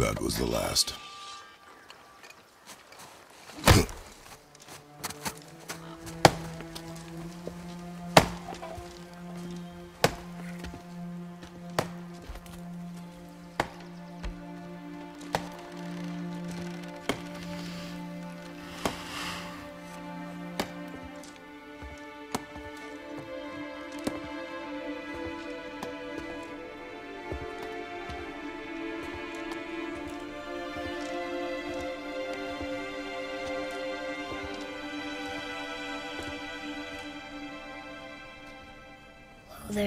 That was the last.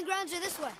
Hunting grounds are this way.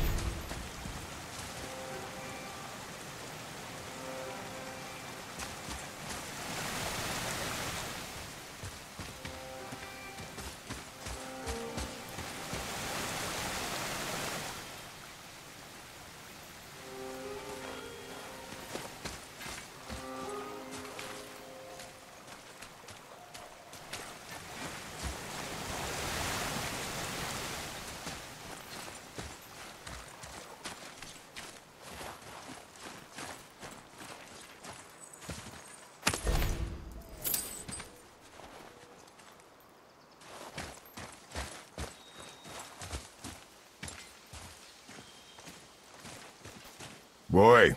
Boy,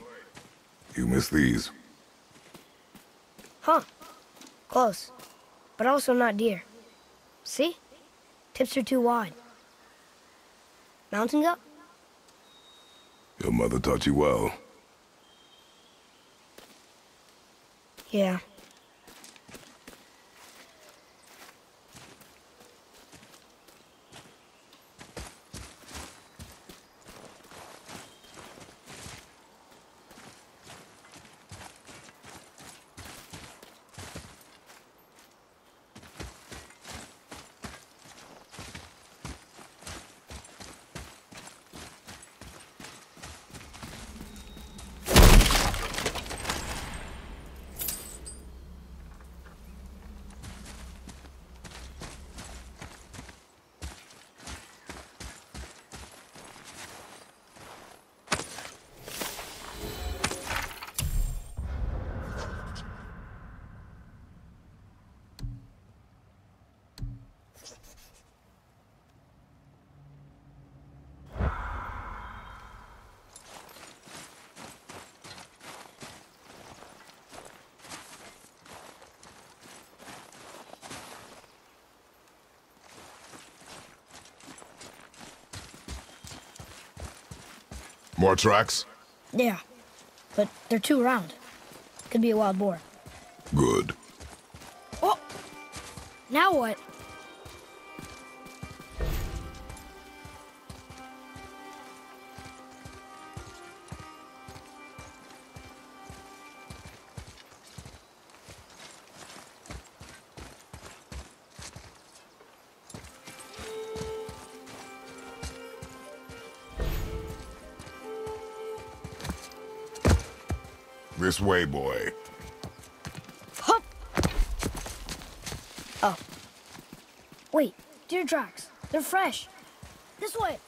you missed these. Huh. Close. But also not deer. See? Tips are too wide. Mountain goat? Your mother taught you well. Yeah. More tracks? Yeah. But they're too round. Could be a wild boar. Good. Oh! Now what? This way, boy. Oh. Wait, deer tracks. They're fresh. This way.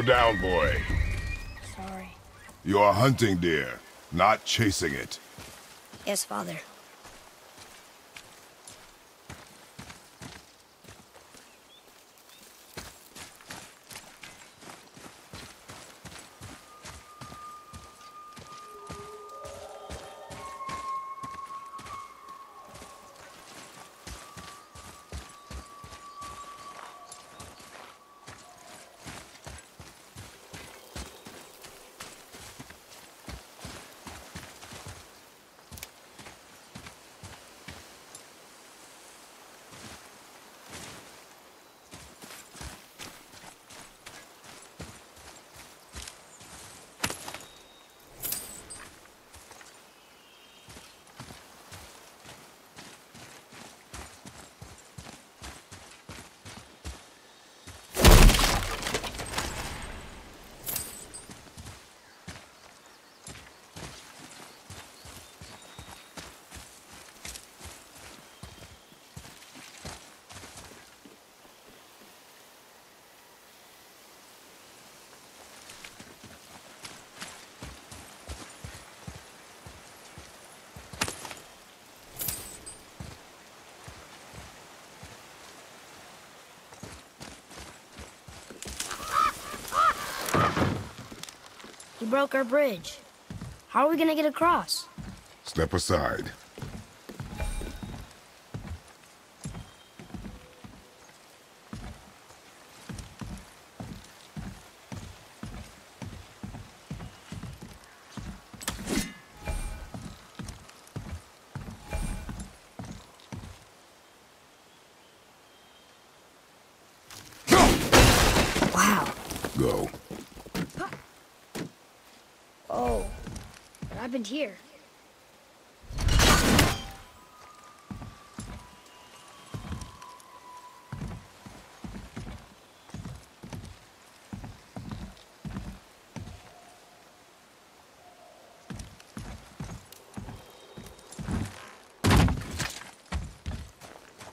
Slow down, boy. Sorry. You are hunting deer, not chasing it. Yes, father. Broke our bridge. How are we gonna get across? Step aside. Wow. Go. Oh. Happened here?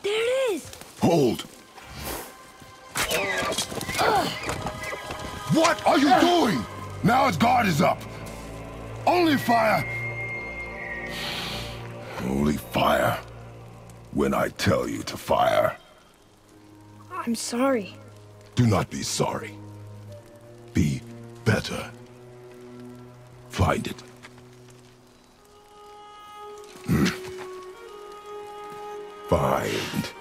There it is! Hold! What are you doing? Now his guard is up. Only fire. Only fire. When I tell you to fire. I'm sorry. Do not be sorry. Be better. Find it. Hmm. Find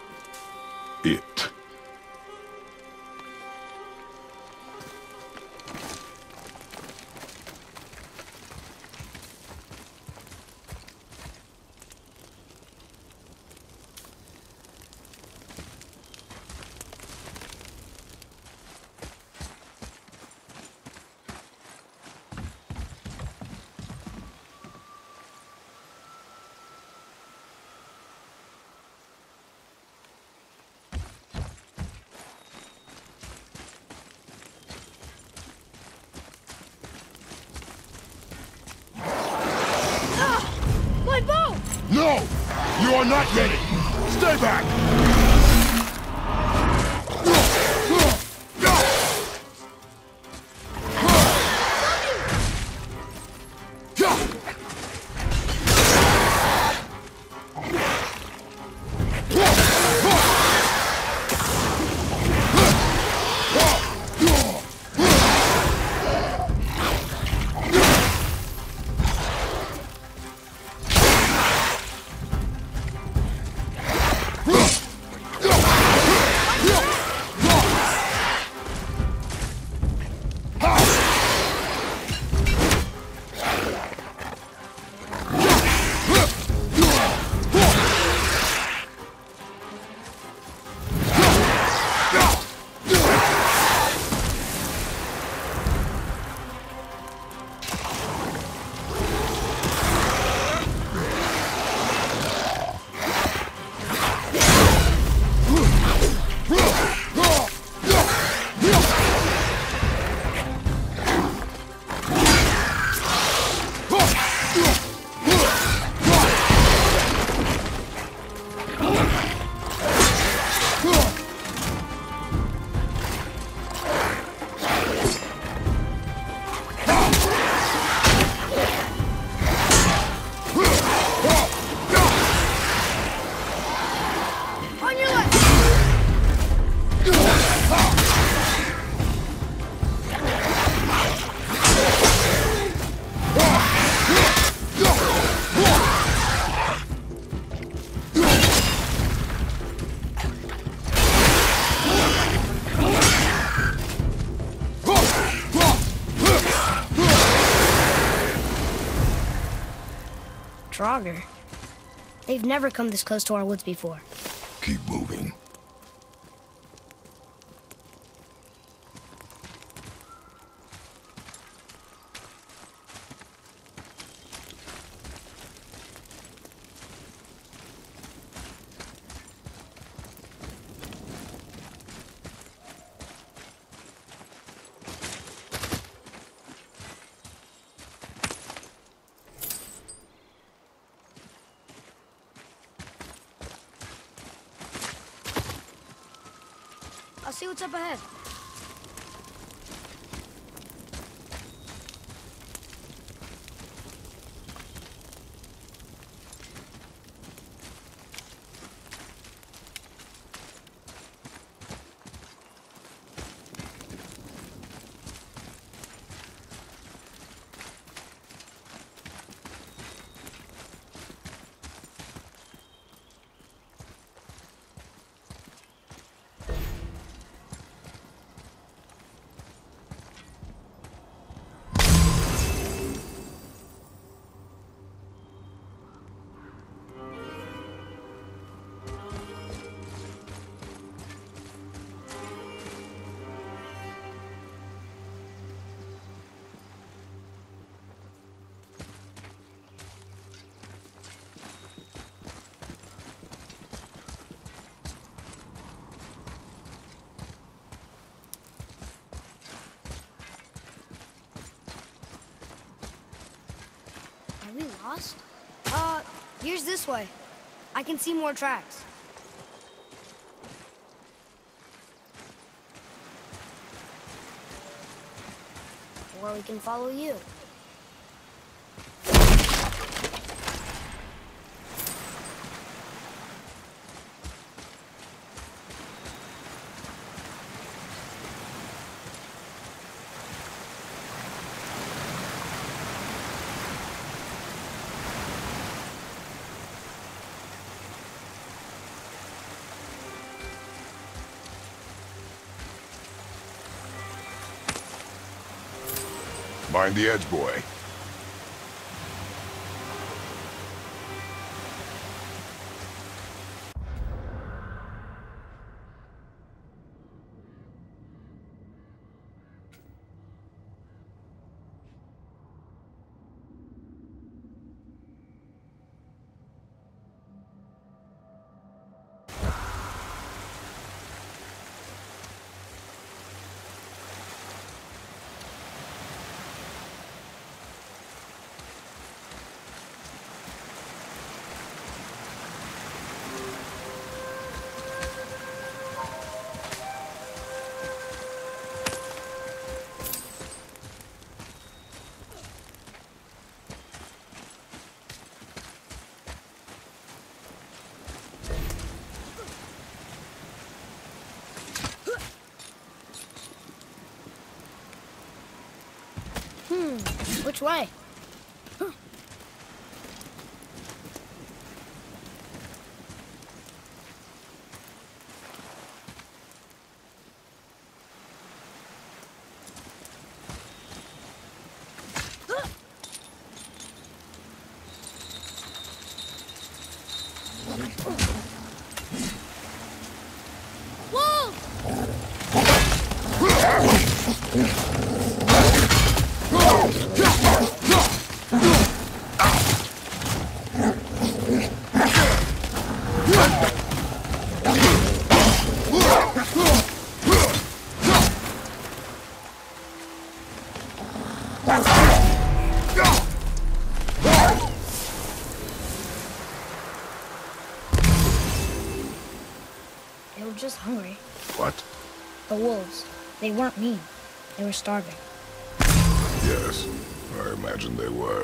Draugr. They've never come this close to our woods before. Keep moving. Lost? Uh, here's this way. I can see more tracks. Or we can follow you. Mind the edge, boy. Way? Just hungry. What? The wolves. They weren't mean. They were starving. Yes, I imagine they were.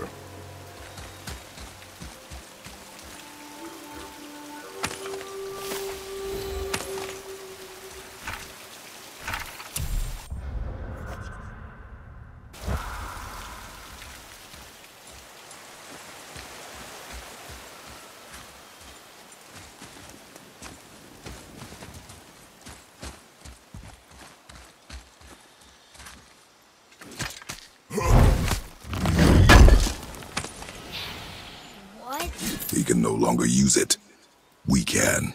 No longer use it. We can.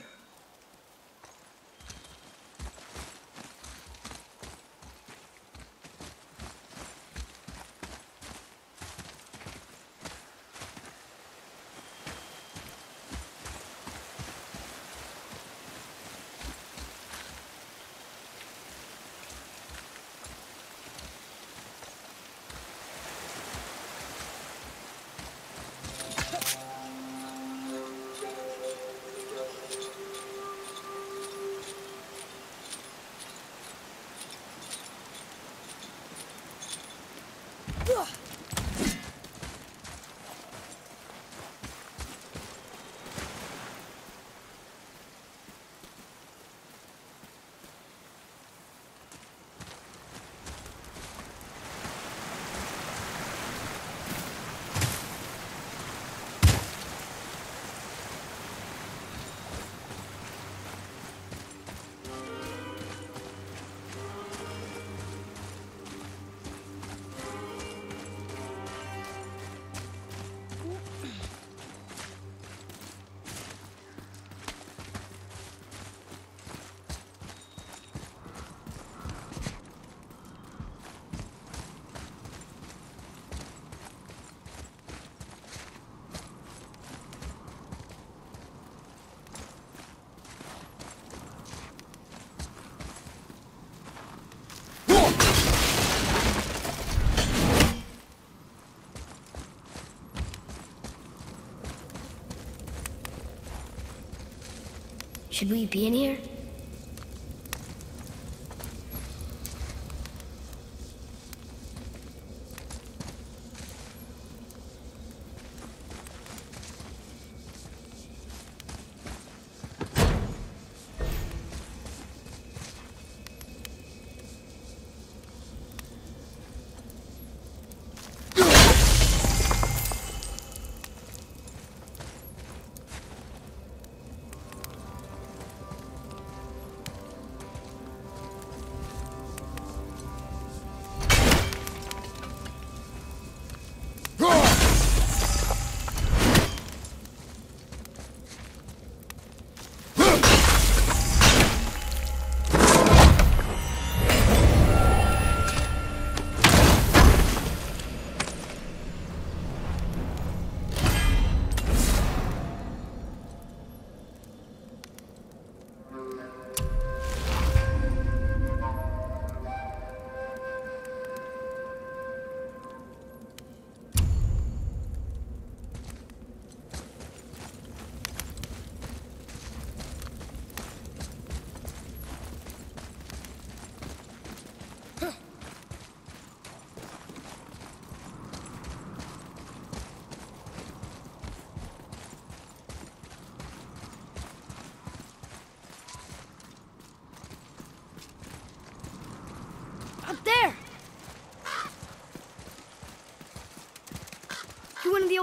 Should we be in here?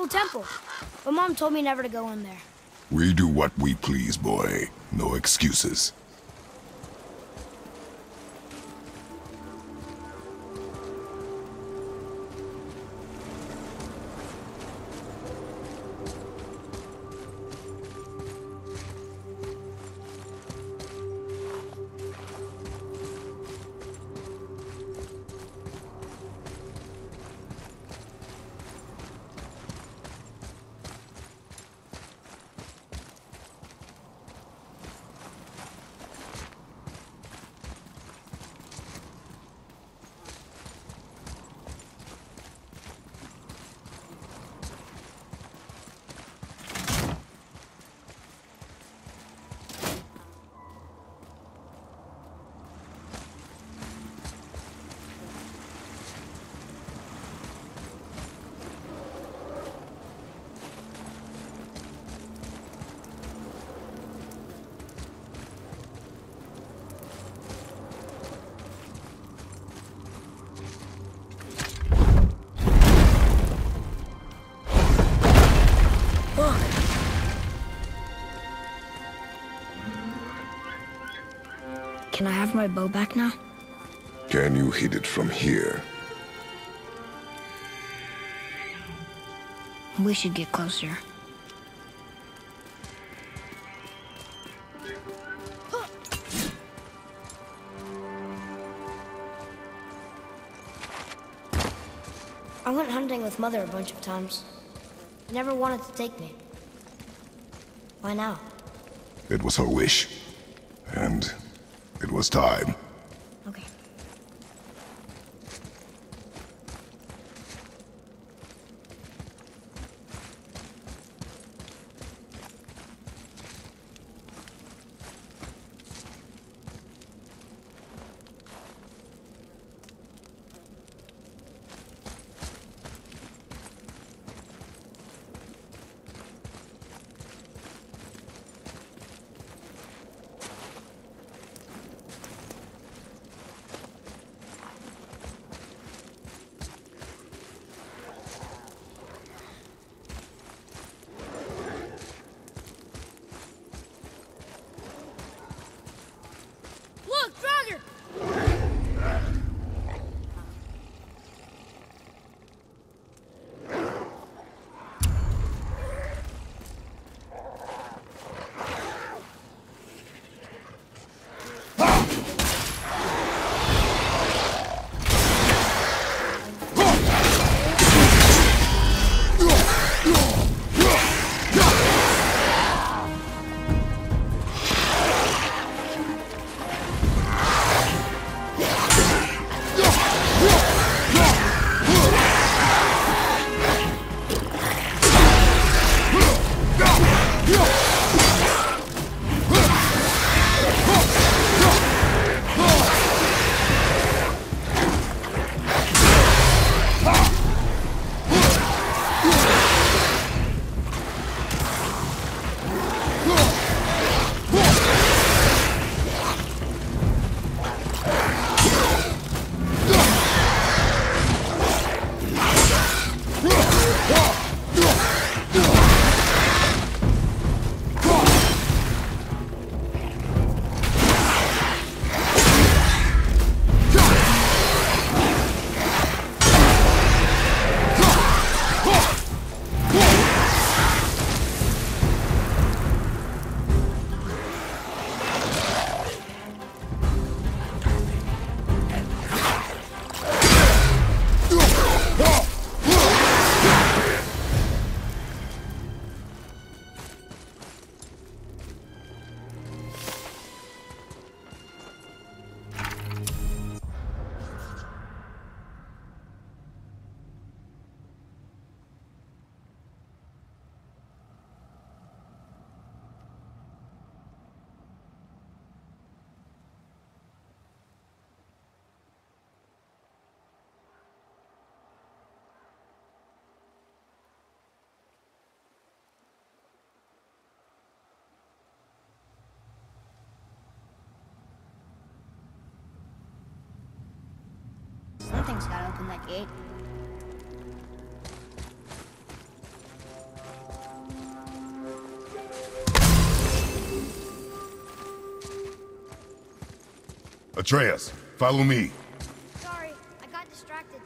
Temple. But Mom told me never to go in there. We do what we please, boy. No excuses. Can I have my bow back now? Can you hit it from here? We should get closer. I went hunting with Mother a bunch of times. Never wanted to take me. Why now? It was her wish. Was time. Open that gate. Atreus, follow me. Sorry, I got distracted.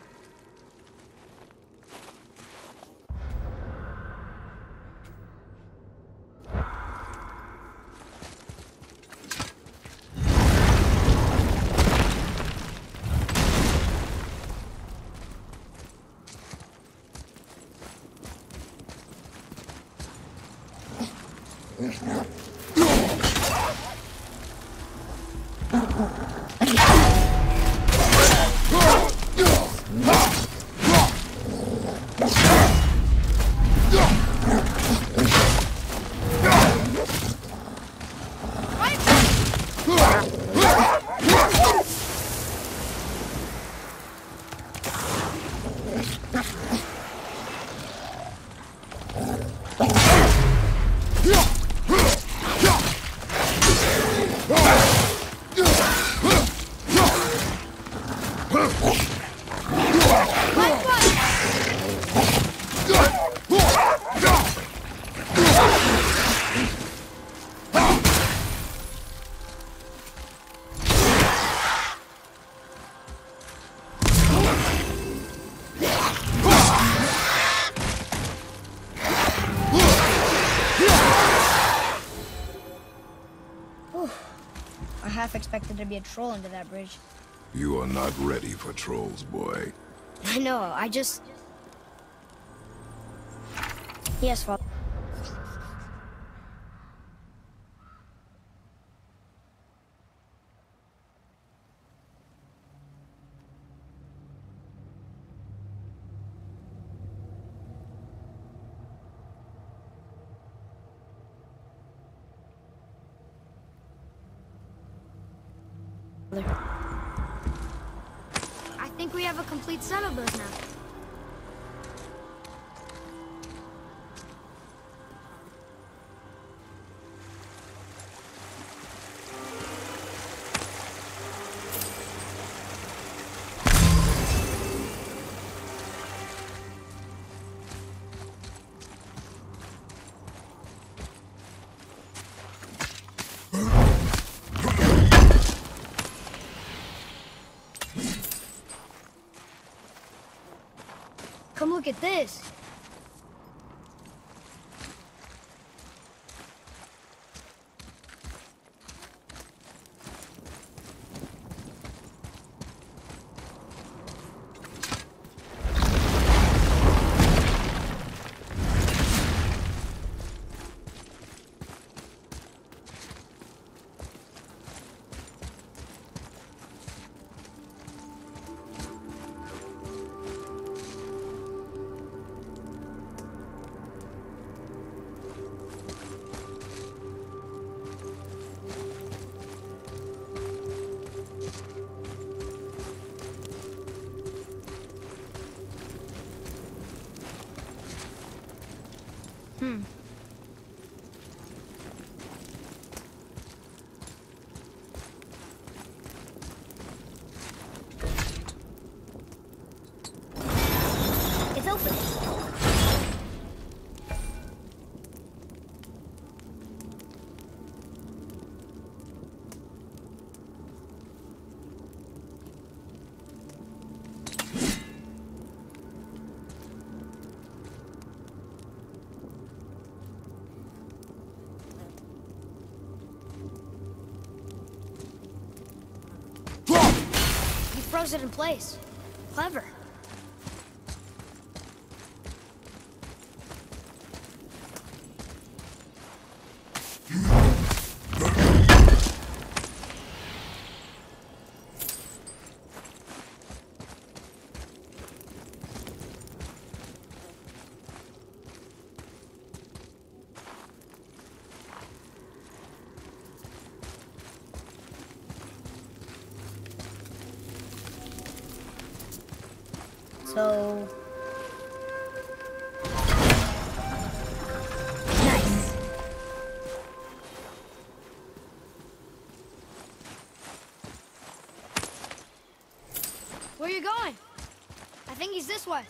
I half expected to be a troll under that bridge. You are not ready for trolls, boy. I know, I just... Yes, Father. I think we have a complete set of those now. Look at this. Froze it in place. Clever. This way.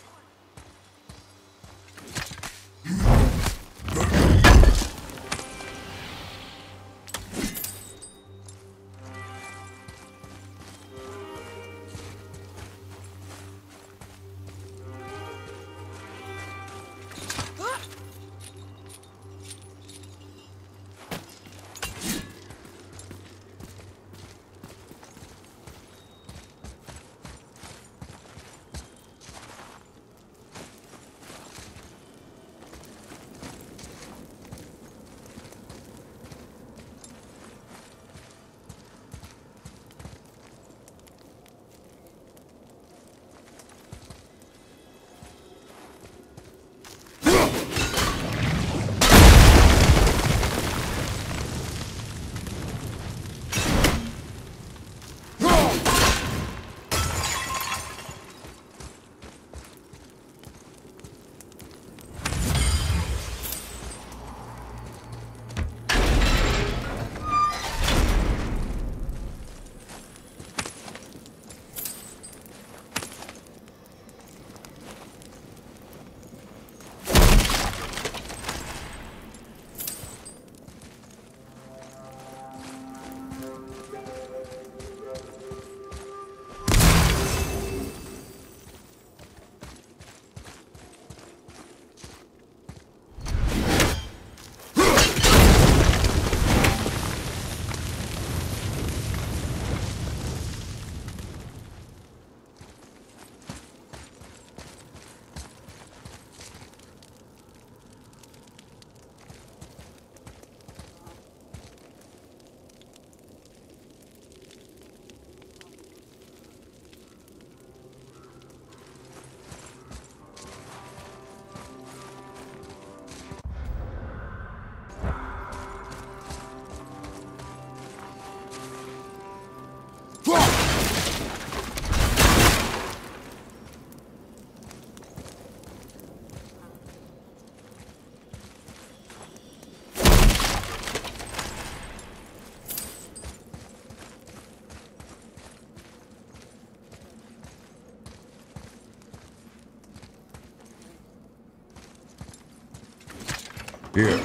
Here.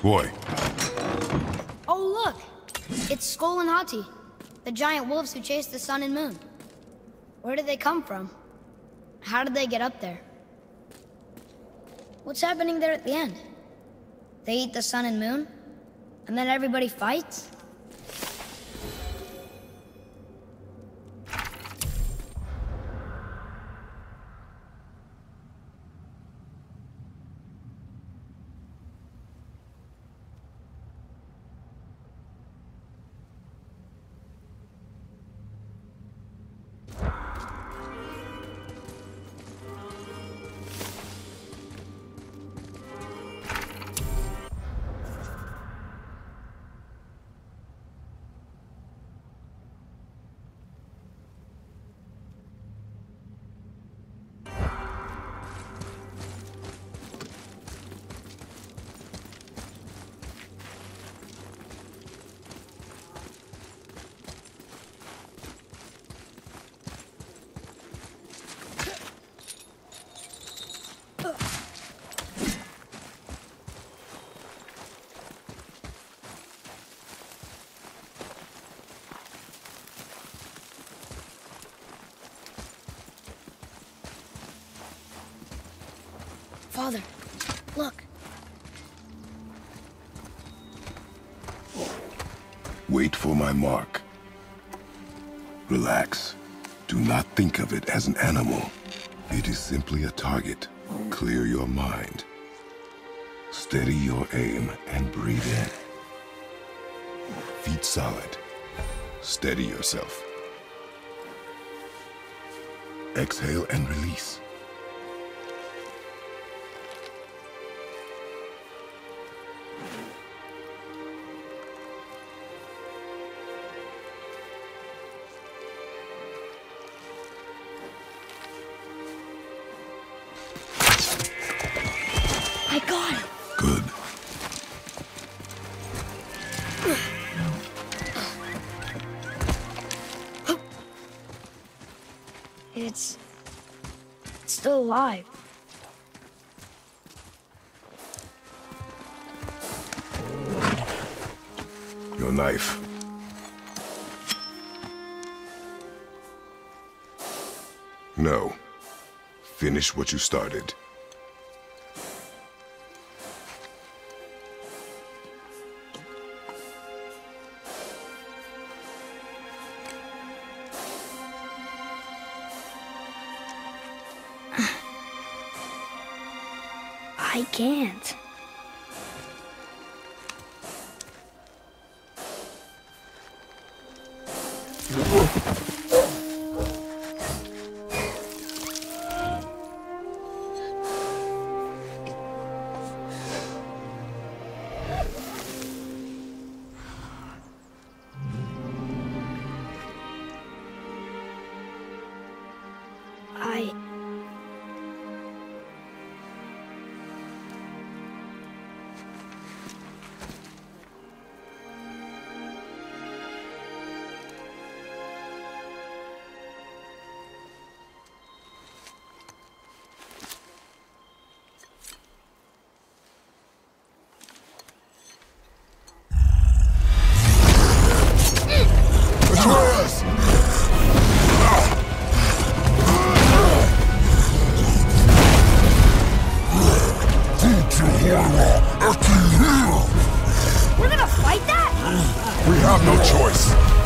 Boy. Oh, look! It's Skoll and Hati, the giant wolves who chase the sun and moon. Where did they come from? How did they get up there? What's happening there at the end? They eat the sun and moon? And then everybody fights? Father, look. Wait for my mark. Relax. Do not think of it as an animal. It is simply a target. Clear your mind. Steady your aim and breathe in. Feet solid. Steady yourself. Exhale and release. Your knife. No. Finish what you started. I can't. We have no choice.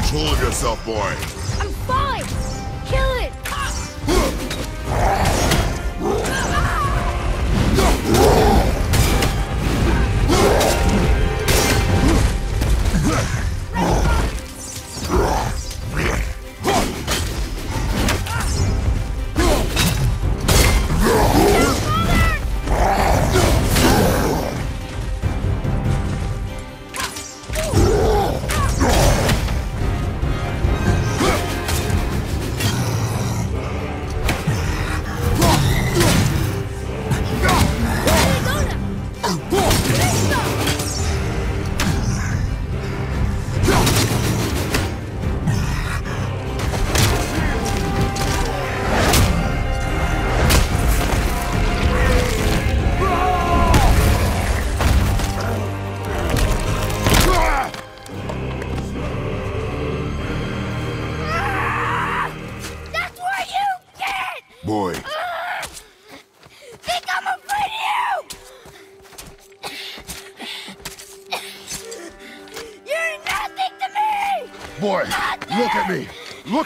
Control of yourself, boy. I'm fine. Kill it.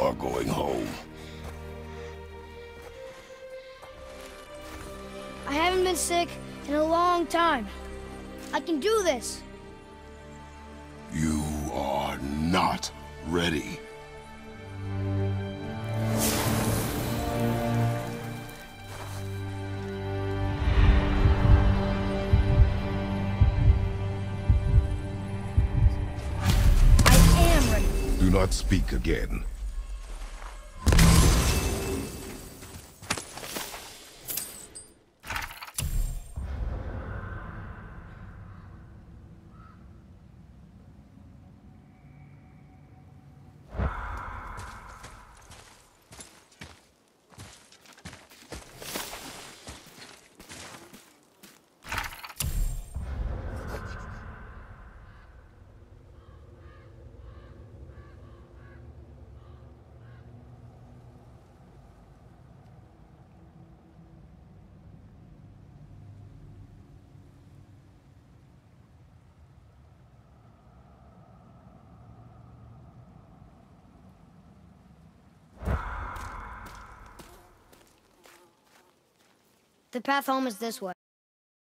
are going home. I haven't been sick in a long time. I can do this. You are not ready. I am ready. Do not speak again. Path home is this way.